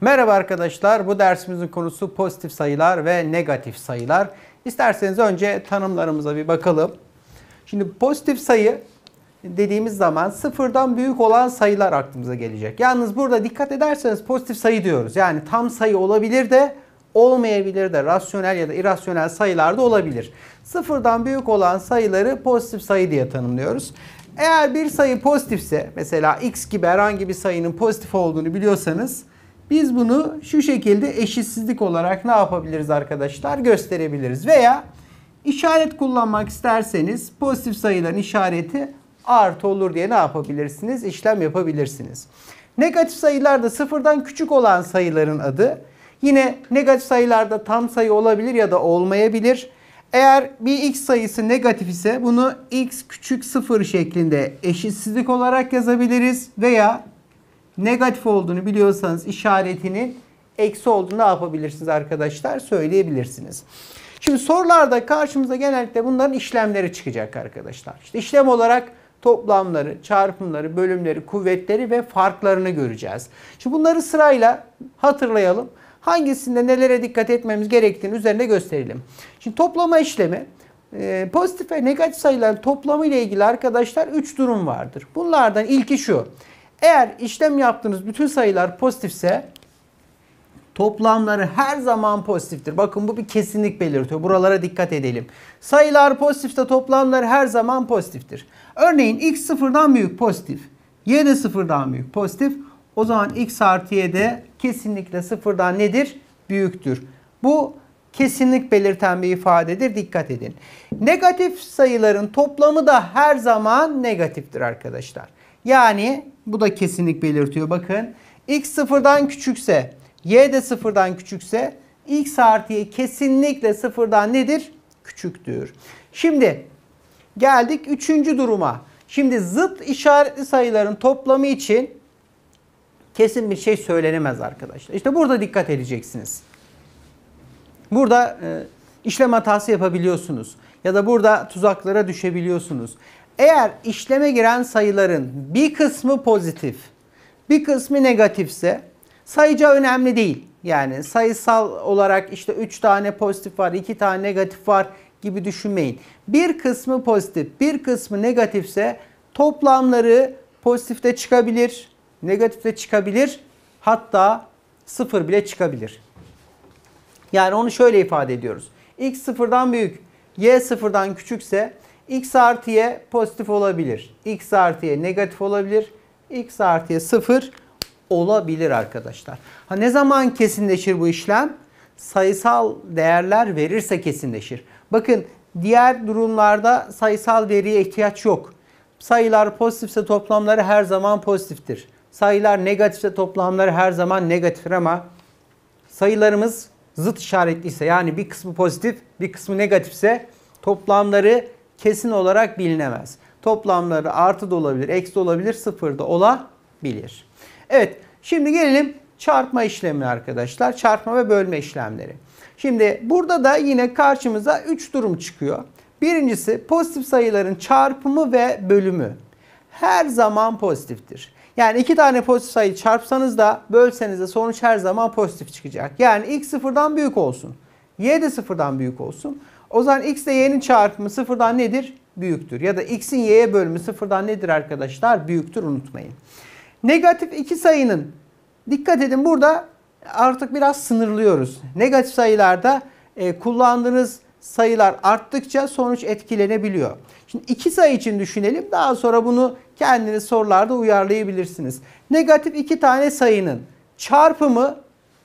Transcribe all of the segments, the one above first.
Merhaba arkadaşlar. Bu dersimizin konusu pozitif sayılar ve negatif sayılar. İsterseniz önce tanımlarımıza bir bakalım. Şimdi pozitif sayı dediğimiz zaman sıfırdan büyük olan sayılar aklımıza gelecek. Yalnız burada dikkat ederseniz pozitif sayı diyoruz. Yani tam sayı olabilir de olmayabilir de rasyonel ya da irrasyonel sayılar da olabilir. Sıfırdan büyük olan sayıları pozitif sayı diye tanımlıyoruz. Eğer bir sayı pozitifse mesela x gibi herhangi bir sayının pozitif olduğunu biliyorsanız biz bunu şu şekilde eşitsizlik olarak ne yapabiliriz arkadaşlar? Gösterebiliriz. Veya işaret kullanmak isterseniz pozitif sayıların işareti artı olur diye ne yapabilirsiniz? İşlem yapabilirsiniz. Negatif sayılarda sıfırdan küçük olan sayıların adı. Yine negatif sayılarda tam sayı olabilir ya da olmayabilir. Eğer bir x sayısı negatif ise bunu x küçük sıfır şeklinde eşitsizlik olarak yazabiliriz. Veya negatif olduğunu biliyorsanız işaretinin eksi olduğunu ne yapabilirsiniz arkadaşlar? Söyleyebilirsiniz. Şimdi sorularda karşımıza genellikle bunların işlemleri çıkacak arkadaşlar. İşte işlem olarak toplamları, çarpımları, bölümleri, kuvvetleri ve farklarını göreceğiz. Şimdi bunları sırayla hatırlayalım. Hangisinde nelere dikkat etmemiz gerektiğini üzerinde gösterelim. Şimdi toplama işlemi e, pozitif ve negatif sayıların toplamı ile ilgili arkadaşlar 3 durum vardır. Bunlardan ilki şu. Eğer işlem yaptığınız bütün sayılar pozitifse toplamları her zaman pozitiftir. Bakın bu bir kesinlik belirtiyor. Buralara dikkat edelim. Sayılar pozitifse toplamları her zaman pozitiftir. Örneğin x sıfırdan büyük pozitif. Y de sıfırdan büyük pozitif. O zaman x artı y de kesinlikle sıfırdan nedir? Büyüktür. Bu kesinlik belirten bir ifadedir. Dikkat edin. Negatif sayıların toplamı da her zaman negatiftir arkadaşlar. Yani bu da kesinlik belirtiyor. Bakın x sıfırdan küçükse y de sıfırdan küçükse x artı y kesinlikle sıfırdan nedir? Küçüktür. Şimdi geldik üçüncü duruma. Şimdi zıt işaretli sayıların toplamı için kesin bir şey söylenemez arkadaşlar. İşte burada dikkat edeceksiniz. Burada e, işlem hatası yapabiliyorsunuz. Ya da burada tuzaklara düşebiliyorsunuz. Eğer işleme giren sayıların bir kısmı pozitif, bir kısmı negatifse sayıca önemli değil. Yani sayısal olarak işte 3 tane pozitif var, 2 tane negatif var gibi düşünmeyin. Bir kısmı pozitif, bir kısmı negatifse toplamları pozitifte çıkabilir, negatifte çıkabilir. Hatta sıfır bile çıkabilir. Yani onu şöyle ifade ediyoruz. X sıfırdan büyük, Y sıfırdan küçükse X artı Y pozitif olabilir. X artı Y negatif olabilir. X artı Y sıfır olabilir arkadaşlar. Ha ne zaman kesinleşir bu işlem? Sayısal değerler verirse kesinleşir. Bakın diğer durumlarda sayısal veriye ihtiyaç yok. Sayılar pozitifse toplamları her zaman pozitiftir. Sayılar negatifse toplamları her zaman negatiftir ama sayılarımız zıt işaretliyse yani bir kısmı pozitif bir kısmı negatifse toplamları kesin olarak bilinemez. Toplamları artı da olabilir, eksi de olabilir, sıfır da olabilir. Evet, şimdi gelelim çarpma işlemine arkadaşlar. Çarpma ve bölme işlemleri. Şimdi burada da yine karşımıza 3 durum çıkıyor. Birincisi pozitif sayıların çarpımı ve bölümü her zaman pozitiftir. Yani iki tane pozitif sayı çarpsanız da bölseniz de sonuç her zaman pozitif çıkacak. Yani x sıfırdan büyük olsun. Y de sıfırdan büyük olsun. O zaman x ile y'nin çarpımı sıfırdan nedir? Büyüktür. Ya da x'in y'ye bölümü sıfırdan nedir arkadaşlar? Büyüktür unutmayın. Negatif iki sayının dikkat edin burada artık biraz sınırlıyoruz. Negatif sayılarda e, kullandığınız sayılar arttıkça sonuç etkilenebiliyor. Şimdi iki sayı için düşünelim. Daha sonra bunu kendiniz sorularda uyarlayabilirsiniz. Negatif iki tane sayının çarpımı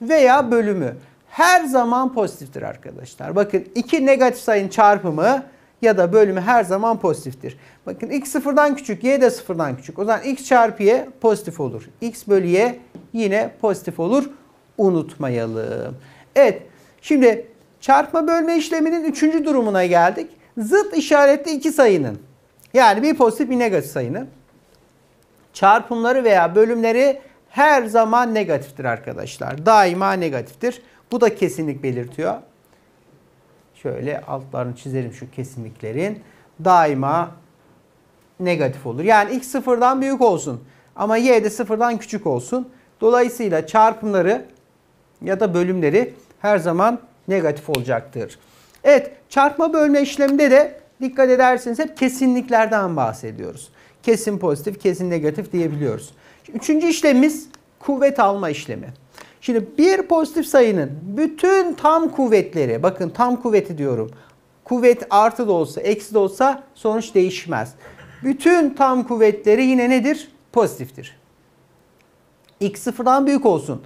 veya bölümü her zaman pozitiftir arkadaşlar. Bakın iki negatif sayının çarpımı ya da bölümü her zaman pozitiftir. Bakın x sıfırdan küçük, y de sıfırdan küçük. O zaman x çarpı y pozitif olur. x bölü y yine pozitif olur. Unutmayalım. Evet şimdi çarpma bölme işleminin üçüncü durumuna geldik. Zıt işaretli iki sayının yani bir pozitif bir negatif sayının çarpımları veya bölümleri her zaman negatiftir arkadaşlar. Daima negatiftir. Bu da kesinlik belirtiyor. Şöyle altlarını çizelim şu kesinliklerin. Daima negatif olur. Yani x sıfırdan büyük olsun ama y de sıfırdan küçük olsun. Dolayısıyla çarpımları ya da bölümleri her zaman negatif olacaktır. Evet çarpma bölme işleminde de dikkat ederseniz hep kesinliklerden bahsediyoruz. Kesin pozitif, kesin negatif diyebiliyoruz. Üçüncü işlemimiz kuvvet alma işlemi. Şimdi bir pozitif sayının bütün tam kuvvetleri, bakın tam kuvveti diyorum. Kuvvet artı da olsa, eksi de olsa sonuç değişmez. Bütün tam kuvvetleri yine nedir? Pozitiftir. X sıfırdan büyük olsun.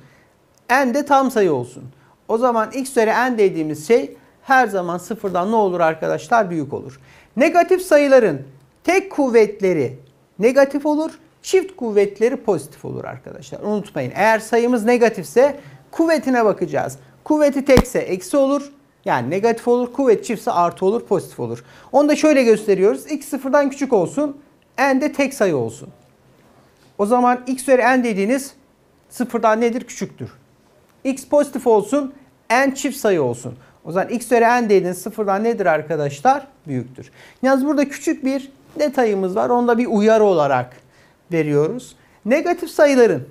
N de tam sayı olsun. O zaman x üzeri n dediğimiz şey her zaman sıfırdan ne olur arkadaşlar? Büyük olur. Negatif sayıların tek kuvvetleri negatif olur. Çift kuvvetleri pozitif olur arkadaşlar. Unutmayın. Eğer sayımız negatifse kuvvetine bakacağız. Kuvveti tekse eksi olur. Yani negatif olur. Kuvvet çiftse artı olur, pozitif olur. Onu da şöyle gösteriyoruz. X sıfırdan küçük olsun. N de tek sayı olsun. O zaman x üzeri n dediğiniz sıfırdan nedir? Küçüktür. x pozitif olsun, n çift sayı olsun. O zaman x üzeri n dediğiniz sıfırdan nedir arkadaşlar? Büyüktür. Yalnız burada küçük bir detayımız var. Onu da bir uyarı olarak veriyoruz. Negatif sayıların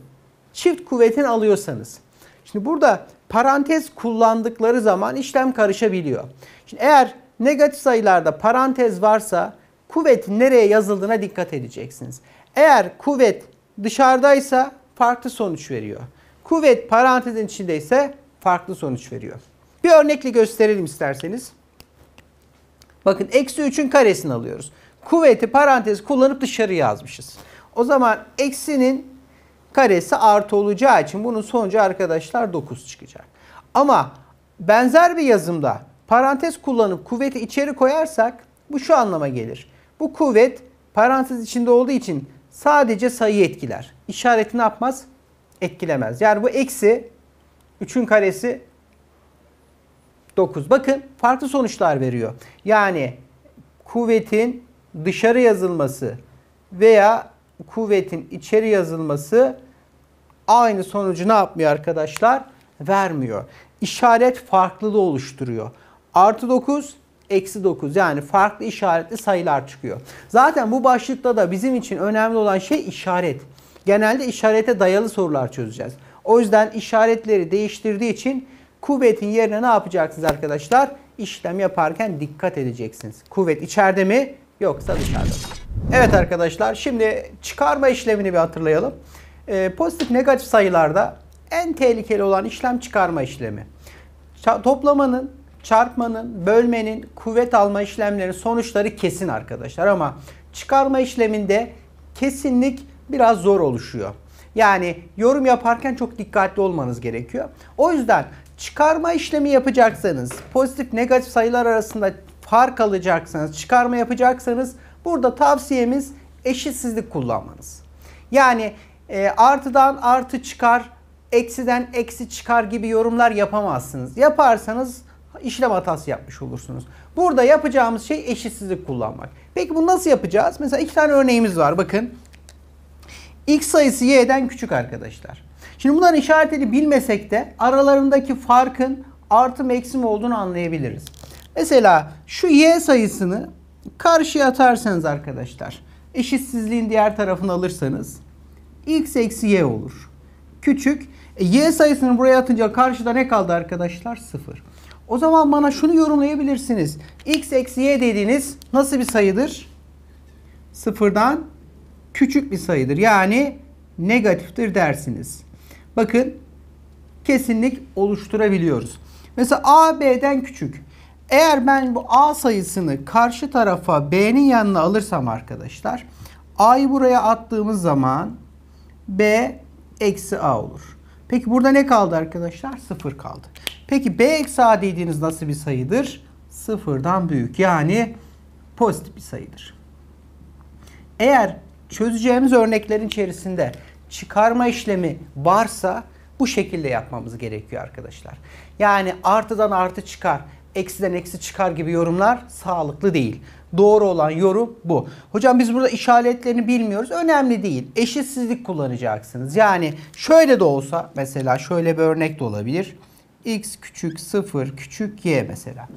çift kuvvetini alıyorsanız. Şimdi burada parantez kullandıkları zaman işlem karışabiliyor. Şimdi eğer negatif sayılarda parantez varsa kuvvetin nereye yazıldığına dikkat edeceksiniz. Eğer kuvvet dışarıdaysa farklı sonuç veriyor. Kuvvet parantezin içindeyse farklı sonuç veriyor. Bir örnekle gösterelim isterseniz. Bakın eksi 3'ün karesini alıyoruz. Kuvveti parantez kullanıp dışarı yazmışız. O zaman eksinin karesi artı olacağı için bunun sonucu arkadaşlar 9 çıkacak. Ama benzer bir yazımda parantez kullanıp kuvveti içeri koyarsak bu şu anlama gelir. Bu kuvvet parantez içinde olduğu için sadece sayı etkiler. İşareti ne yapmaz? Etkilemez. Yani bu eksi 3'ün karesi 9. Bakın farklı sonuçlar veriyor. Yani kuvvetin dışarı yazılması veya kuvvetin içeri yazılması aynı sonucu ne yapmıyor arkadaşlar? Vermiyor. İşaret farklılığı oluşturuyor. Artı 9, eksi 9 yani farklı işaretli sayılar çıkıyor. Zaten bu başlıkta da bizim için önemli olan şey işaret. Genelde işarete dayalı sorular çözeceğiz. O yüzden işaretleri değiştirdiği için kuvvetin yerine ne yapacaksınız arkadaşlar? İşlem yaparken dikkat edeceksiniz. Kuvvet içeride mi yoksa dışarıda? Evet arkadaşlar şimdi çıkarma işlemini bir hatırlayalım. Ee, pozitif negatif sayılarda en tehlikeli olan işlem çıkarma işlemi. Toplamanın, çarpmanın, bölmenin, kuvvet alma işlemlerinin sonuçları kesin arkadaşlar ama çıkarma işleminde kesinlik biraz zor oluşuyor. Yani yorum yaparken çok dikkatli olmanız gerekiyor. O yüzden çıkarma işlemi yapacaksanız, pozitif negatif sayılar arasında fark alacaksanız, çıkarma yapacaksanız burada tavsiyemiz eşitsizlik kullanmanız. Yani e, artıdan artı çıkar, eksiden eksi çıkar gibi yorumlar yapamazsınız. Yaparsanız işlem hatası yapmış olursunuz. Burada yapacağımız şey eşitsizlik kullanmak. Peki bunu nasıl yapacağız? Mesela iki tane örneğimiz var. Bakın. X sayısı y'den küçük arkadaşlar. Şimdi bunların işaretini bilmesek de aralarındaki farkın artı mı olduğunu anlayabiliriz. Mesela şu y sayısını karşıya atarsanız arkadaşlar eşitsizliğin diğer tarafını alırsanız x eksi y olur. Küçük. E, y sayısını buraya atınca karşıda ne kaldı arkadaşlar? 0. O zaman bana şunu yorumlayabilirsiniz. x eksi y dediğiniz nasıl bir sayıdır? Sıfırdan küçük bir sayıdır. Yani negatiftir dersiniz. Bakın kesinlik oluşturabiliyoruz. Mesela a b'den küçük. Eğer ben bu a sayısını karşı tarafa b'nin yanına alırsam arkadaşlar a'yı buraya attığımız zaman b eksi a olur. Peki burada ne kaldı arkadaşlar? 0 kaldı. Peki b eksi a dediğiniz nasıl bir sayıdır? Sıfırdan büyük yani pozitif bir sayıdır. Eğer çözeceğimiz örneklerin içerisinde çıkarma işlemi varsa bu şekilde yapmamız gerekiyor arkadaşlar. Yani artıdan artı çıkar, eksiden eksi çıkar gibi yorumlar sağlıklı değil. Doğru olan yorum bu. Hocam biz burada işaretlerini bilmiyoruz. Önemli değil. Eşitsizlik kullanacaksınız. Yani şöyle de olsa mesela şöyle bir örnek de olabilir. x küçük 0 küçük y mesela.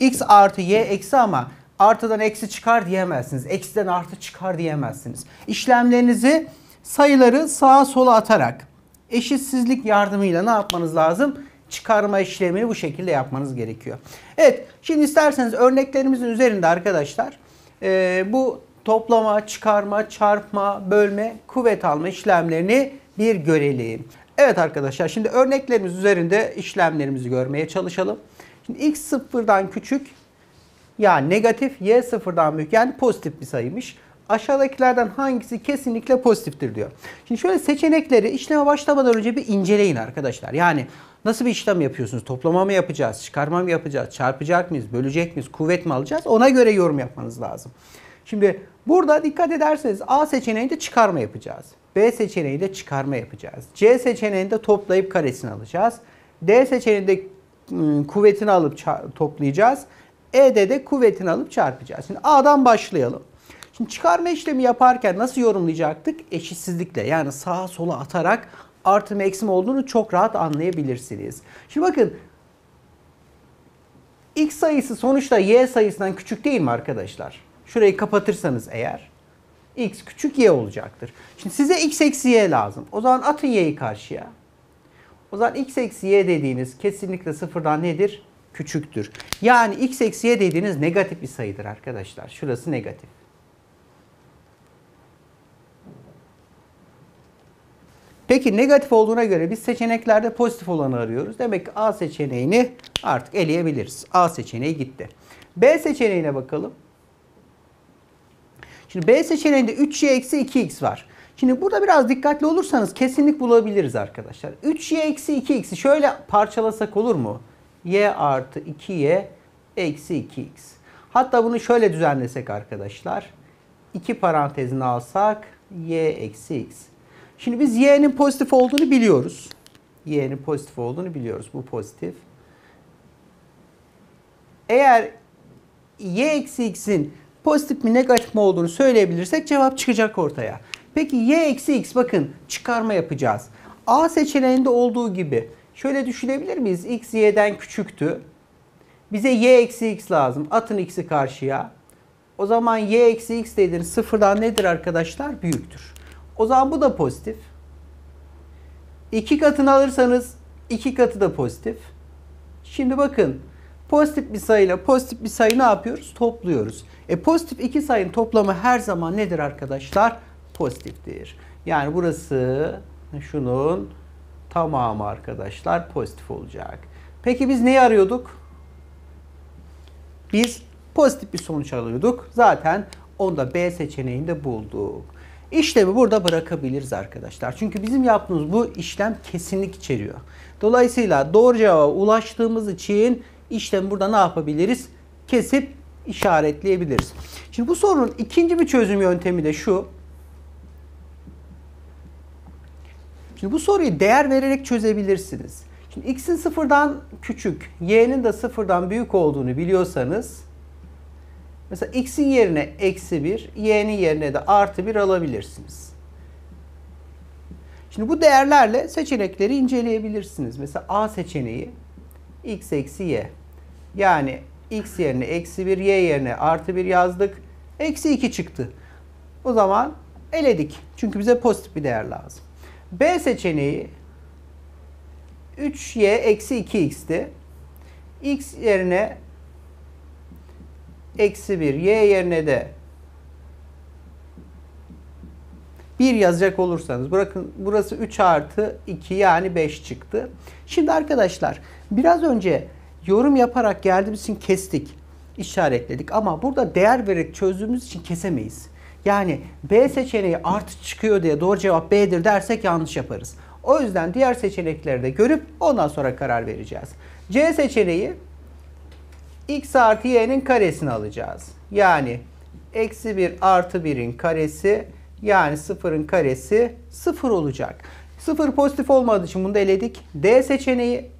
x artı y eksi ama artıdan eksi çıkar diyemezsiniz. Eksiden artı çıkar diyemezsiniz. İşlemlerinizi sayıları sağa sola atarak eşitsizlik yardımıyla ne yapmanız lazım? Çıkarma işlemini bu şekilde yapmanız gerekiyor. Evet şimdi isterseniz örneklerimizin üzerinde arkadaşlar e, bu toplama, çıkarma, çarpma, bölme, kuvvet alma işlemlerini bir görelim. Evet arkadaşlar şimdi örneklerimiz üzerinde işlemlerimizi görmeye çalışalım. Şimdi x sıfırdan küçük yani negatif, y sıfırdan büyük yani pozitif bir sayıymış. Aşağıdakilerden hangisi kesinlikle pozitiftir diyor. Şimdi şöyle seçenekleri işleme başlamadan önce bir inceleyin arkadaşlar. Yani nasıl bir işlem yapıyorsunuz? Toplama mı yapacağız? Çıkarma mı yapacağız? Çarpacak mıyız? Bölecek miyiz? Kuvvet mi alacağız? Ona göre yorum yapmanız lazım. Şimdi burada dikkat ederseniz A seçeneğinde çıkarma yapacağız. B seçeneğinde çıkarma yapacağız. C seçeneğinde toplayıp karesini alacağız. D seçeneğinde ıı, kuvvetini alıp toplayacağız. E'de de kuvvetini alıp çarpacağız. Şimdi A'dan başlayalım. Şimdi çıkarma işlemi yaparken nasıl yorumlayacaktık? Eşitsizlikle yani sağa sola atarak artı mı olduğunu çok rahat anlayabilirsiniz. Şimdi bakın x sayısı sonuçta y sayısından küçük değil mi arkadaşlar? Şurayı kapatırsanız eğer x küçük y olacaktır. Şimdi size x eksi y lazım. O zaman atın y'yi karşıya. O zaman x eksi y dediğiniz kesinlikle sıfırdan nedir? Küçüktür. Yani x eksi y dediğiniz negatif bir sayıdır arkadaşlar. Şurası negatif. Peki negatif olduğuna göre biz seçeneklerde pozitif olanı arıyoruz. Demek ki A seçeneğini artık eleyebiliriz. A seçeneği gitti. B seçeneğine bakalım. Şimdi B seçeneğinde 3y eksi 2x var. Şimdi burada biraz dikkatli olursanız kesinlik bulabiliriz arkadaşlar. 3y eksi 2x'i şöyle parçalasak olur mu? y artı 2y eksi 2x. Hatta bunu şöyle düzenlesek arkadaşlar. 2 parantezini alsak y eksi x. Şimdi biz y'nin pozitif olduğunu biliyoruz. y'nin pozitif olduğunu biliyoruz. Bu pozitif. Eğer y eksi x'in pozitif mi negatif mi olduğunu söyleyebilirsek cevap çıkacak ortaya. Peki y eksi x bakın çıkarma yapacağız. A seçeneğinde olduğu gibi şöyle düşünebilir miyiz? x y'den küçüktü. Bize y eksi x lazım. Atın x'i karşıya. O zaman y eksi x dediğiniz sıfırdan nedir arkadaşlar? Büyüktür. O zaman bu da pozitif. İki katını alırsanız iki katı da pozitif. Şimdi bakın pozitif bir sayıyla pozitif bir sayı ne yapıyoruz? Topluyoruz. E pozitif iki sayının toplamı her zaman nedir arkadaşlar? Pozitiftir. Yani burası şunun tamamı arkadaşlar pozitif olacak. Peki biz neyi arıyorduk? Biz pozitif bir sonuç alıyorduk. Zaten onu da B seçeneğinde bulduk. İşlemi burada bırakabiliriz arkadaşlar. Çünkü bizim yaptığımız bu işlem kesinlik içeriyor. Dolayısıyla doğru cevaba ulaştığımız için işlemi burada ne yapabiliriz? Kesip işaretleyebiliriz. Şimdi bu sorunun ikinci bir çözüm yöntemi de şu. Şimdi bu soruyu değer vererek çözebilirsiniz. Şimdi x'in sıfırdan küçük, y'nin de sıfırdan büyük olduğunu biliyorsanız mesela x'in yerine eksi 1, y'nin yerine de artı 1 alabilirsiniz. Şimdi bu değerlerle seçenekleri inceleyebilirsiniz. Mesela A seçeneği x eksi y. Yani x yerine eksi 1, y yerine artı 1 yazdık. Eksi 2 çıktı. O zaman eledik. Çünkü bize pozitif bir değer lazım. B seçeneği 3y eksi 2x'ti. x yerine eksi 1, y yerine de 1 yazacak olursanız bırakın burası 3 artı 2 yani 5 çıktı. Şimdi arkadaşlar biraz önce yorum yaparak geldiğimiz için kestik, işaretledik ama burada değer vererek çözdüğümüz için kesemeyiz. Yani B seçeneği artı çıkıyor diye doğru cevap B'dir dersek yanlış yaparız. O yüzden diğer seçenekleri de görüp ondan sonra karar vereceğiz. C seçeneği x artı y'nin karesini alacağız. Yani eksi 1 artı 1'in karesi yani 0'ın karesi 0 olacak. 0 pozitif olmadığı için bunu da eledik. D seçeneği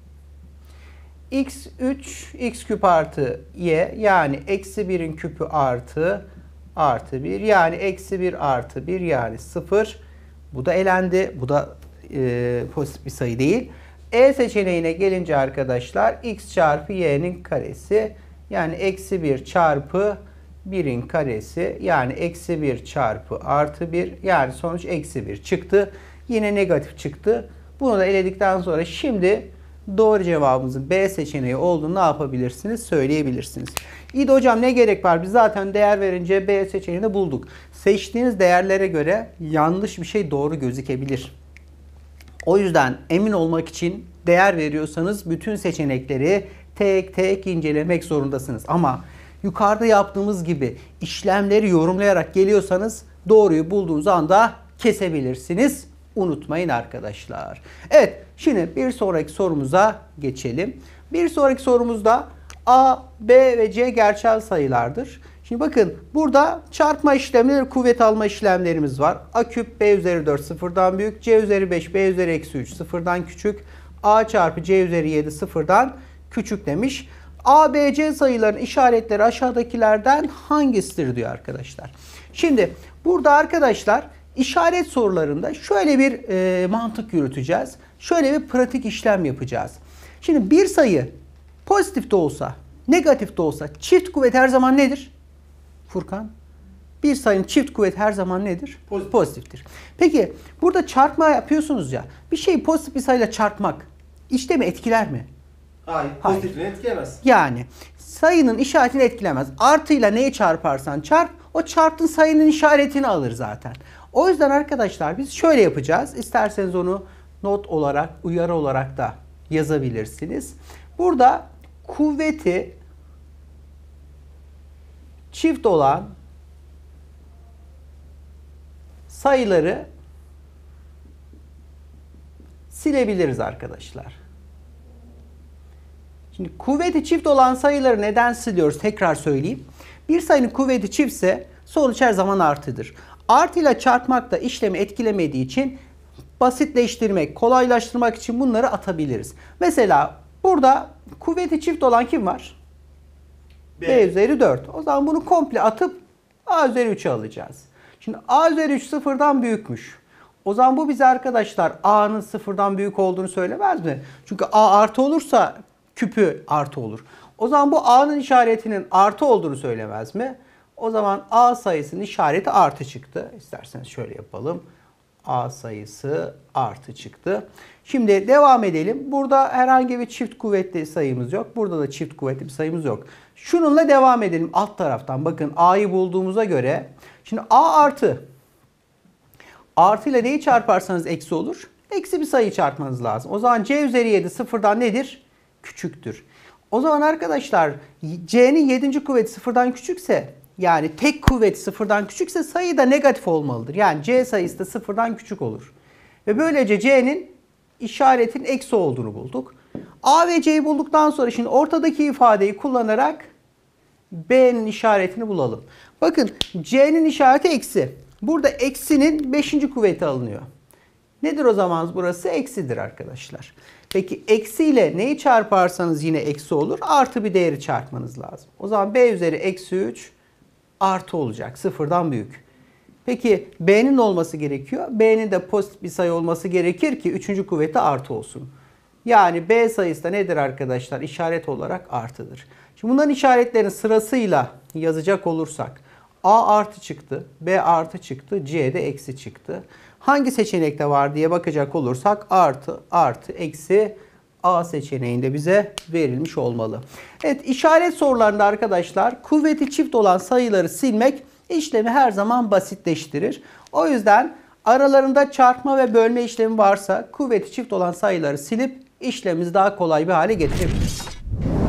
x 3 x küp artı y yani eksi 1'in küpü artı artı 1 yani eksi 1 artı 1 yani 0. Bu da elendi. Bu da e, pozitif bir sayı değil. E seçeneğine gelince arkadaşlar x çarpı y'nin karesi yani eksi 1 çarpı 1'in karesi yani eksi 1 çarpı artı 1 yani sonuç eksi 1 çıktı. Yine negatif çıktı. Bunu da eledikten sonra şimdi doğru cevabımızın B seçeneği olduğunu ne yapabilirsiniz? Söyleyebilirsiniz. İyi de hocam ne gerek var? Biz zaten değer verince B seçeneğini bulduk. Seçtiğiniz değerlere göre yanlış bir şey doğru gözükebilir. O yüzden emin olmak için değer veriyorsanız bütün seçenekleri tek tek incelemek zorundasınız. Ama yukarıda yaptığımız gibi işlemleri yorumlayarak geliyorsanız doğruyu bulduğunuz anda kesebilirsiniz. Unutmayın arkadaşlar. Evet şimdi bir sonraki sorumuza geçelim. Bir sonraki sorumuzda A, B ve C gerçel sayılardır. Şimdi bakın burada çarpma işlemleri, kuvvet alma işlemlerimiz var. A küp B üzeri 4 sıfırdan büyük, C üzeri 5 B üzeri eksi 3 sıfırdan küçük, A çarpı C üzeri 7 sıfırdan küçük demiş. A, B, C sayıların işaretleri aşağıdakilerden hangisidir diyor arkadaşlar. Şimdi burada arkadaşlar işaret sorularında şöyle bir e, mantık yürüteceğiz. Şöyle bir pratik işlem yapacağız. Şimdi bir sayı pozitif de olsa, negatif de olsa çift kuvvet her zaman nedir? Furkan? Bir sayının çift kuvvet her zaman nedir? Pozitif. Pozitiftir. Peki burada çarpma yapıyorsunuz ya. Bir şeyi pozitif bir sayıyla çarpmak işlemi etkiler mi? Hayır. Hayır. Pozitifini etkilemez. Yani sayının işaretini etkilemez. Artıyla neyi çarparsan çarp o çarptığın sayının işaretini alır zaten. O yüzden arkadaşlar biz şöyle yapacağız. İsterseniz onu not olarak, uyarı olarak da yazabilirsiniz. Burada kuvveti çift olan sayıları silebiliriz arkadaşlar. Şimdi kuvveti çift olan sayıları neden siliyoruz? Tekrar söyleyeyim. Bir sayının kuvveti çiftse sonuç her zaman artıdır. Artıyla çarpmak da işlemi etkilemediği için basitleştirmek, kolaylaştırmak için bunları atabiliriz. Mesela burada kuvveti çift olan kim var? B, B. üzeri 4. O zaman bunu komple atıp A üzeri 3'e alacağız. Şimdi A üzeri 3 sıfırdan büyükmüş. O zaman bu bize arkadaşlar A'nın sıfırdan büyük olduğunu söylemez mi? Çünkü A artı olursa küpü artı olur. O zaman bu A'nın işaretinin artı olduğunu söylemez mi? O zaman A sayısının işareti artı çıktı. İsterseniz şöyle yapalım. A sayısı artı çıktı. Şimdi devam edelim. Burada herhangi bir çift kuvvetli sayımız yok. Burada da çift kuvvetli bir sayımız yok. Şununla devam edelim alt taraftan. Bakın A'yı bulduğumuza göre. Şimdi A artı. Artı ile neyi çarparsanız eksi olur? Eksi bir sayı çarpmanız lazım. O zaman C üzeri 7 sıfırdan nedir? Küçüktür. O zaman arkadaşlar C'nin 7. kuvveti sıfırdan küçükse yani tek kuvvet sıfırdan küçükse sayı da negatif olmalıdır. Yani C sayısı da sıfırdan küçük olur. Ve böylece C'nin işaretin eksi olduğunu bulduk. A ve C'yi bulduktan sonra şimdi ortadaki ifadeyi kullanarak B'nin işaretini bulalım. Bakın C'nin işareti eksi. Burada eksinin 5. kuvveti alınıyor. Nedir o zaman burası? Eksidir arkadaşlar. Peki eksi ile neyi çarparsanız yine eksi olur. Artı bir değeri çarpmanız lazım. O zaman B üzeri eksi 3 artı olacak. Sıfırdan büyük. Peki B'nin olması gerekiyor. B'nin de pozitif bir sayı olması gerekir ki 3. kuvveti artı olsun. Yani B sayısı da nedir arkadaşlar? İşaret olarak artıdır. Şimdi bunların işaretlerini sırasıyla yazacak olursak A artı çıktı, B artı çıktı, C de eksi çıktı. Hangi seçenekte var diye bakacak olursak artı, artı, eksi A seçeneğinde bize verilmiş olmalı. Evet işaret sorularında arkadaşlar kuvveti çift olan sayıları silmek işlemi her zaman basitleştirir. O yüzden aralarında çarpma ve bölme işlemi varsa kuvveti çift olan sayıları silip işlemimizi daha kolay bir hale getirebiliriz.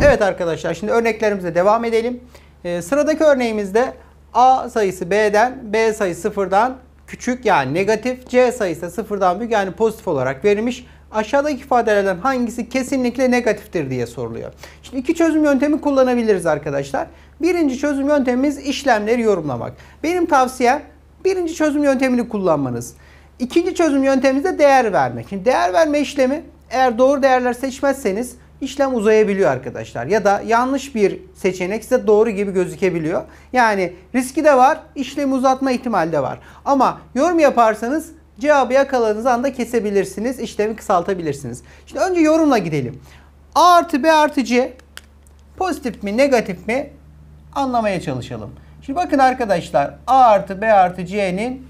Evet arkadaşlar şimdi örneklerimize devam edelim. Ee, sıradaki örneğimizde A sayısı B'den, B sayısı sıfırdan küçük yani negatif, C sayısı da sıfırdan büyük yani pozitif olarak verilmiş. Aşağıdaki ifadelerden hangisi kesinlikle negatiftir diye soruluyor. Şimdi iki çözüm yöntemi kullanabiliriz arkadaşlar. Birinci çözüm yöntemimiz işlemleri yorumlamak. Benim tavsiyem birinci çözüm yöntemini kullanmanız. İkinci çözüm yöntemimiz de değer vermek. Şimdi değer verme işlemi eğer doğru değerler seçmezseniz işlem uzayabiliyor arkadaşlar. Ya da yanlış bir seçenek size doğru gibi gözükebiliyor. Yani riski de var, işlemi uzatma ihtimali de var. Ama yorum yaparsanız cevabı yakaladığınız anda kesebilirsiniz, işlemi kısaltabilirsiniz. Şimdi önce yorumla gidelim. A artı B artı C pozitif mi negatif mi anlamaya çalışalım. Şimdi bakın arkadaşlar A artı B artı C'nin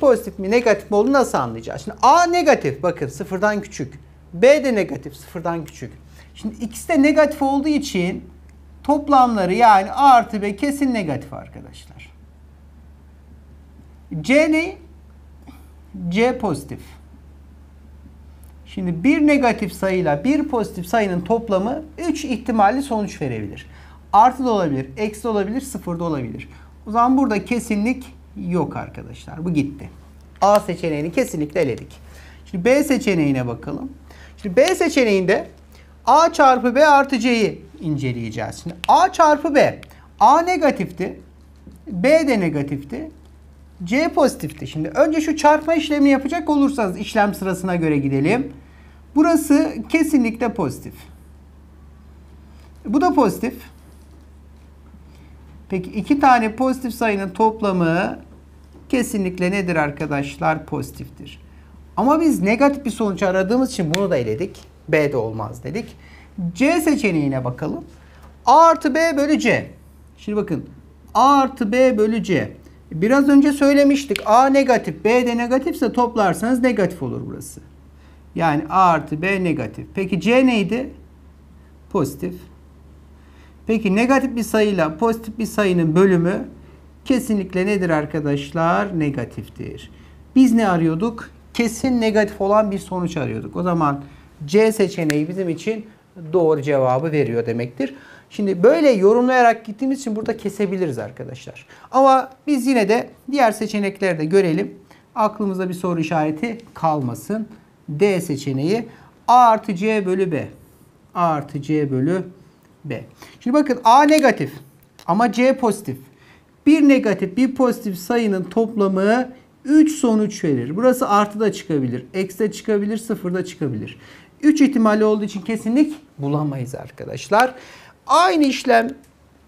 pozitif mi negatif mi olduğunu nasıl anlayacağız? Şimdi A negatif bakın sıfırdan küçük. B de negatif sıfırdan küçük. Şimdi ikisi de negatif olduğu için toplamları yani A artı B kesin negatif arkadaşlar. C ne? C pozitif. Şimdi bir negatif sayıyla bir pozitif sayının toplamı 3 ihtimalli sonuç verebilir. Artı da olabilir, eksi de olabilir, sıfır da olabilir. O zaman burada kesinlik yok arkadaşlar. Bu gitti. A seçeneğini kesinlikle eledik. Şimdi B seçeneğine bakalım. Şimdi B seçeneğinde A çarpı B artı C'yi inceleyeceğiz. Şimdi A çarpı B. A negatifti. B de negatifti. C pozitifti. Şimdi önce şu çarpma işlemi yapacak olursanız işlem sırasına göre gidelim. Burası kesinlikle pozitif. Bu da pozitif. Peki iki tane pozitif sayının toplamı kesinlikle nedir arkadaşlar? Pozitiftir. Ama biz negatif bir sonuç aradığımız için bunu da eledik. B de olmaz dedik. C seçeneğine bakalım. A artı B bölü C. Şimdi bakın. A artı B bölü C. Biraz önce söylemiştik. A negatif, B de negatifse toplarsanız negatif olur burası. Yani A artı B negatif. Peki C neydi? Pozitif. Peki negatif bir sayıyla pozitif bir sayının bölümü kesinlikle nedir arkadaşlar? Negatiftir. Biz ne arıyorduk? Kesin negatif olan bir sonuç arıyorduk. O zaman C seçeneği bizim için doğru cevabı veriyor demektir. Şimdi böyle yorumlayarak gittiğimiz için burada kesebiliriz arkadaşlar. Ama biz yine de diğer seçenekleri de görelim. Aklımızda bir soru işareti kalmasın. D seçeneği A artı C bölü B. A artı C bölü B. Şimdi bakın A negatif ama C pozitif. Bir negatif bir pozitif sayının toplamı 3 sonuç verir. Burası artı da çıkabilir. Eksi de çıkabilir. Sıfır da çıkabilir. 3 ihtimali olduğu için kesinlik bulamayız arkadaşlar. Aynı işlem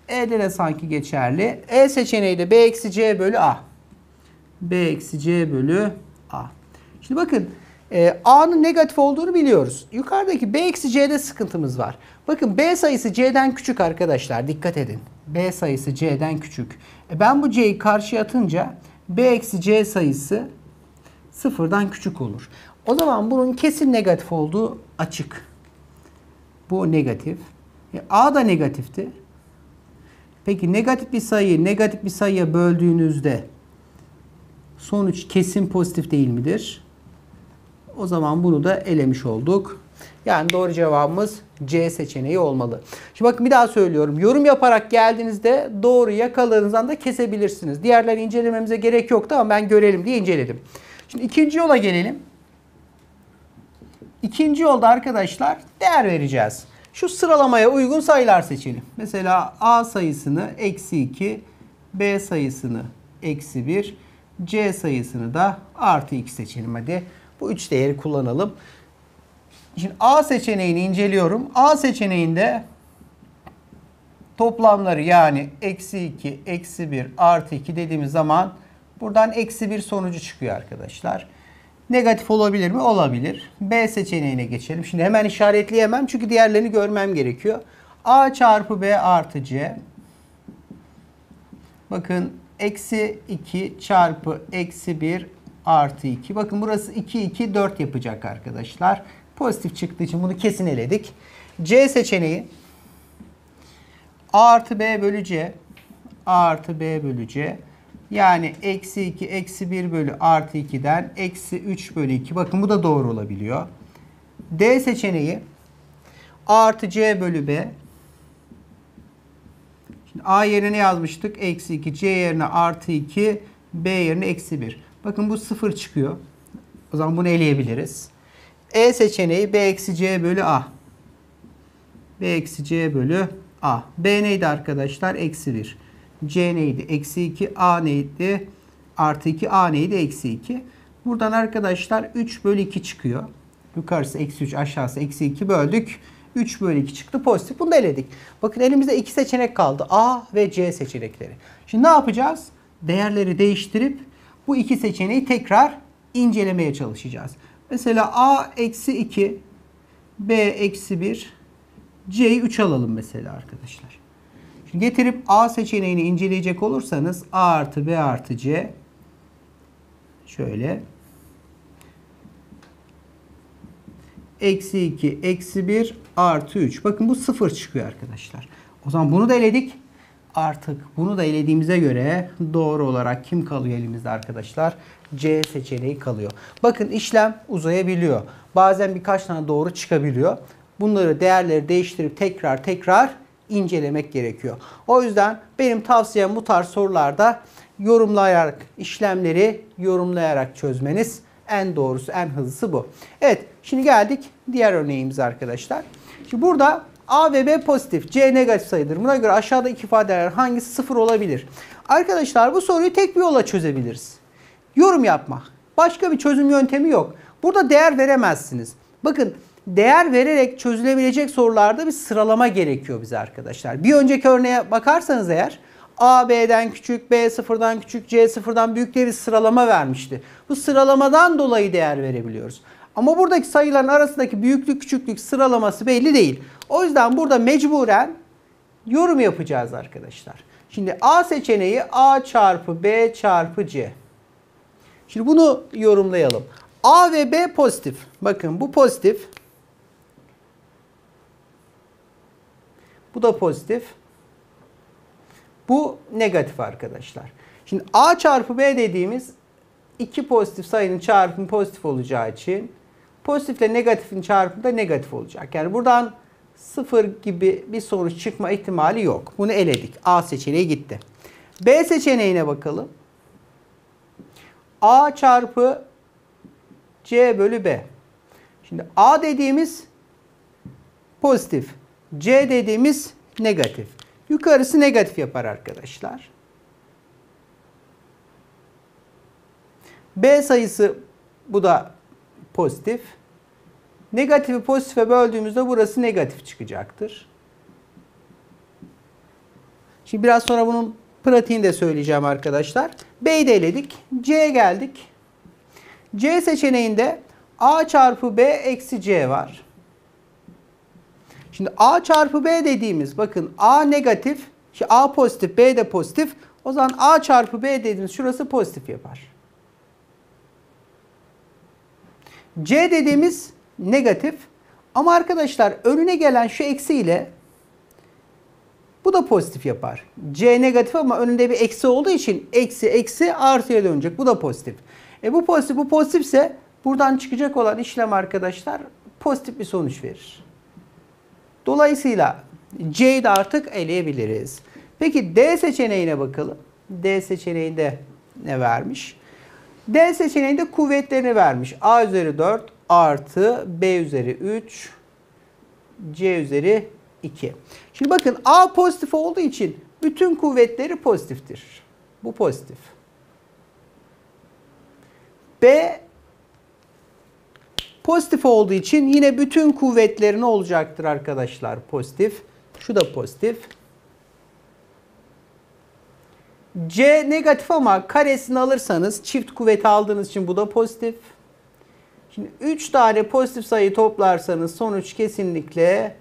E'de de sanki geçerli. E seçeneği de B eksi C bölü A. B eksi C bölü A. Şimdi bakın e, A'nın negatif olduğunu biliyoruz. Yukarıdaki B eksi C'de sıkıntımız var. Bakın B sayısı C'den küçük arkadaşlar. Dikkat edin. B sayısı C'den küçük. E, ben bu C'yi karşıya atınca B eksi C sayısı sıfırdan küçük olur. O zaman bunun kesin negatif olduğu açık. Bu negatif. E, A da negatifti. Peki negatif bir sayıyı negatif bir sayıya böldüğünüzde sonuç kesin pozitif değil midir? O zaman bunu da elemiş olduk. Yani doğru cevabımız C seçeneği olmalı. Şimdi bakın bir daha söylüyorum. Yorum yaparak geldiğinizde doğru yakalarınızdan da kesebilirsiniz. Diğerleri incelememize gerek yoktu ama ben görelim diye inceledim. Şimdi ikinci yola gelelim. İkinci yolda arkadaşlar değer vereceğiz. Şu sıralamaya uygun sayılar seçelim. Mesela A sayısını eksi 2, B sayısını eksi 1, C sayısını da artı 2 seçelim hadi. Bu üç değeri kullanalım. Şimdi A seçeneğini inceliyorum. A seçeneğinde toplamları yani eksi 2, eksi 1, artı 2 dediğimiz zaman buradan eksi 1 sonucu çıkıyor arkadaşlar. Negatif olabilir mi? Olabilir. B seçeneğine geçelim. Şimdi hemen işaretleyemem çünkü diğerlerini görmem gerekiyor. A çarpı B artı C. Bakın eksi 2 çarpı eksi 1 artı 2. Bakın burası 2, 2, 4 yapacak arkadaşlar. Pozitif çıktığı için bunu kesin eledik. C seçeneği A artı B bölü C. A artı B bölü C. Yani eksi 2, eksi 1 bölü artı 2'den eksi 3 bölü 2. Bakın bu da doğru olabiliyor. D seçeneği artı C bölü B. Şimdi A yerine ne yazmıştık? Eksi 2. C yerine artı 2. B yerine eksi 1. Bakın bu 0 çıkıyor. O zaman bunu eleyebiliriz. E seçeneği B eksi C bölü A. B eksi C bölü A. B neydi arkadaşlar? Eksi 1. C neydi? Eksi 2. A neydi? Artı 2. A neydi? Eksi 2. Buradan arkadaşlar 3 bölü 2 çıkıyor. Yukarısı eksi 3 aşağısı eksi 2 böldük. 3 bölü 2 çıktı pozitif. Bunu da eledik. Bakın elimizde iki seçenek kaldı. A ve C seçenekleri. Şimdi ne yapacağız? Değerleri değiştirip bu iki seçeneği tekrar incelemeye çalışacağız. Mesela A eksi 2, B eksi 1, C'yi 3 alalım mesela arkadaşlar. Getirip A seçeneğini inceleyecek olursanız A artı B artı C şöyle eksi 2, eksi 1 artı 3. Bakın bu 0 çıkıyor arkadaşlar. O zaman bunu da eledik. Artık bunu da elediğimize göre doğru olarak kim kalıyor elimizde arkadaşlar? C seçeneği kalıyor. Bakın işlem uzayabiliyor. Bazen birkaç tane doğru çıkabiliyor. Bunları değerleri değiştirip tekrar tekrar incelemek gerekiyor. O yüzden benim tavsiyem bu tarz sorularda yorumlayarak işlemleri yorumlayarak çözmeniz en doğrusu, en hızlısı bu. Evet, şimdi geldik diğer örneğimize arkadaşlar. Şimdi burada A ve B pozitif, C negatif sayıdır. Buna göre aşağıdaki ifadeler hangisi sıfır olabilir? Arkadaşlar bu soruyu tek bir yola çözebiliriz. Yorum yapma. Başka bir çözüm yöntemi yok. Burada değer veremezsiniz. Bakın değer vererek çözülebilecek sorularda bir sıralama gerekiyor bize arkadaşlar. Bir önceki örneğe bakarsanız eğer A B'den küçük, B sıfırdan küçük, C sıfırdan büyük diye bir sıralama vermişti. Bu sıralamadan dolayı değer verebiliyoruz. Ama buradaki sayıların arasındaki büyüklük küçüklük sıralaması belli değil. O yüzden burada mecburen yorum yapacağız arkadaşlar. Şimdi A seçeneği A çarpı B çarpı C. Şimdi bunu yorumlayalım. A ve B pozitif. Bakın bu pozitif. Bu da pozitif. Bu negatif arkadaşlar. Şimdi A çarpı B dediğimiz iki pozitif sayının çarpımı pozitif olacağı için pozitifle negatifin çarpımı da negatif olacak. Yani buradan sıfır gibi bir sonuç çıkma ihtimali yok. Bunu eledik. A seçeneği gitti. B seçeneğine bakalım. A çarpı C bölü B. Şimdi A dediğimiz pozitif. C dediğimiz negatif. Yukarısı negatif yapar arkadaşlar. B sayısı bu da pozitif. Negatifi pozitife böldüğümüzde burası negatif çıkacaktır. Şimdi biraz sonra bunun pratiğini de söyleyeceğim arkadaşlar. B'yi de eledik. C'ye geldik. C seçeneğinde A çarpı B eksi C var. Şimdi A çarpı B dediğimiz bakın A negatif, A pozitif, B de pozitif. O zaman A çarpı B dediğimiz şurası pozitif yapar. C dediğimiz negatif. Ama arkadaşlar önüne gelen şu eksi ile bu da pozitif yapar. C negatif ama önünde bir eksi olduğu için eksi eksi artıya dönecek. Bu da pozitif. E bu pozitif bu pozitifse buradan çıkacak olan işlem arkadaşlar pozitif bir sonuç verir. Dolayısıyla C'yi de artık eleyebiliriz. Peki D seçeneğine bakalım. D seçeneğinde ne vermiş? D seçeneğinde kuvvetlerini vermiş. A üzeri 4 artı B üzeri 3 C üzeri 2. Şimdi bakın A pozitif olduğu için bütün kuvvetleri pozitiftir. Bu pozitif. B pozitif olduğu için yine bütün kuvvetleri ne olacaktır arkadaşlar? Pozitif. Şu da pozitif. C negatif ama karesini alırsanız çift kuvveti aldığınız için bu da pozitif. Şimdi 3 tane pozitif sayı toplarsanız sonuç kesinlikle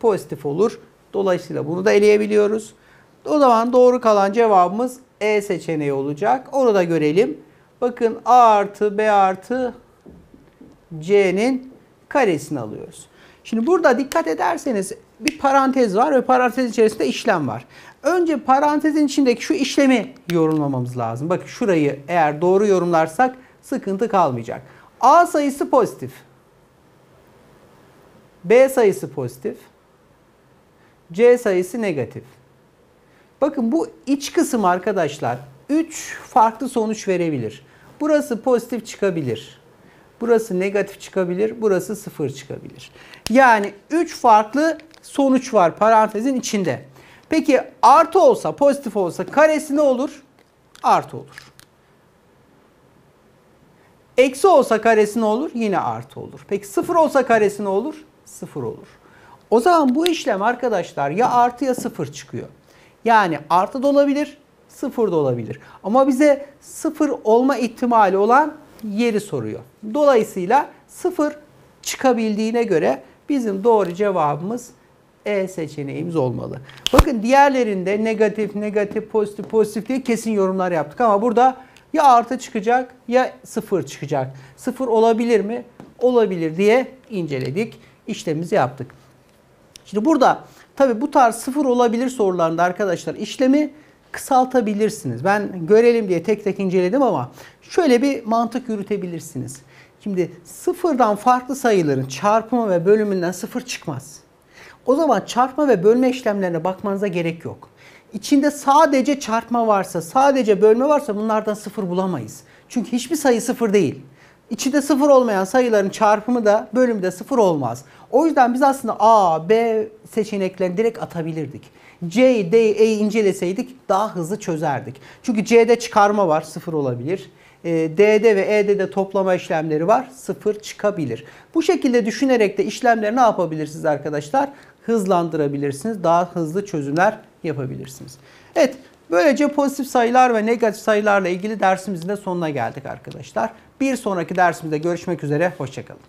pozitif olur. Dolayısıyla bunu da eleyebiliyoruz. O zaman doğru kalan cevabımız E seçeneği olacak. Onu da görelim. Bakın A artı B artı C'nin karesini alıyoruz. Şimdi burada dikkat ederseniz bir parantez var ve parantez içerisinde işlem var. Önce parantezin içindeki şu işlemi yorumlamamız lazım. Bakın şurayı eğer doğru yorumlarsak sıkıntı kalmayacak. A sayısı pozitif. B sayısı pozitif. C sayısı negatif. Bakın bu iç kısım arkadaşlar 3 farklı sonuç verebilir. Burası pozitif çıkabilir. Burası negatif çıkabilir. Burası sıfır çıkabilir. Yani 3 farklı sonuç var parantezin içinde. Peki artı olsa, pozitif olsa karesi ne olur? Artı olur. Eksi olsa karesi ne olur? Yine artı olur. Peki sıfır olsa karesi ne olur? Sıfır olur. O zaman bu işlem arkadaşlar ya artı ya sıfır çıkıyor. Yani artı da olabilir, sıfır da olabilir. Ama bize sıfır olma ihtimali olan yeri soruyor. Dolayısıyla sıfır çıkabildiğine göre bizim doğru cevabımız E seçeneğimiz olmalı. Bakın diğerlerinde negatif, negatif, pozitif, pozitif diye kesin yorumlar yaptık ama burada ya artı çıkacak ya sıfır çıkacak. Sıfır olabilir mi? Olabilir diye inceledik. İşlemimizi yaptık. Şimdi burada tabi bu tarz sıfır olabilir sorularında arkadaşlar işlemi kısaltabilirsiniz. Ben görelim diye tek tek inceledim ama şöyle bir mantık yürütebilirsiniz. Şimdi sıfırdan farklı sayıların çarpımı ve bölümünden sıfır çıkmaz. O zaman çarpma ve bölme işlemlerine bakmanıza gerek yok. İçinde sadece çarpma varsa, sadece bölme varsa bunlardan sıfır bulamayız. Çünkü hiçbir sayı sıfır değil. İçinde sıfır olmayan sayıların çarpımı da bölümü de sıfır olmaz. O yüzden biz aslında A, B seçeneklerini direkt atabilirdik. C, D, E'yi inceleseydik daha hızlı çözerdik. Çünkü C'de çıkarma var, sıfır olabilir. E, D'de ve E'de de toplama işlemleri var, sıfır çıkabilir. Bu şekilde düşünerek de işlemleri ne yapabilirsiniz arkadaşlar? Hızlandırabilirsiniz, daha hızlı çözümler yapabilirsiniz. Evet, böylece pozitif sayılar ve negatif sayılarla ilgili dersimizin de sonuna geldik arkadaşlar. Bir sonraki dersimizde görüşmek üzere, hoşçakalın.